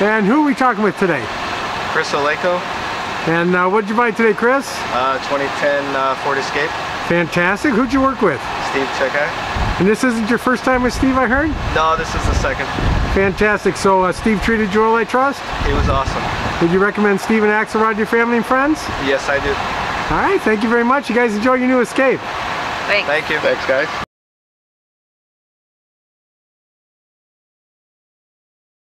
And who are we talking with today? Chris Olako, And uh, what did you buy today, Chris? uh, 2010 uh, Ford Escape. Fantastic. Who'd you work with? Steve Cseke. And this isn't your first time with Steve, I heard? No, this is the second. Fantastic. So uh, Steve treated you all I trust? He was awesome. Would you recommend Steve and Axelrod to your family and friends? Yes, I do. All right, thank you very much. You guys enjoy your new Escape. Thanks. Thank you. Thanks, guys.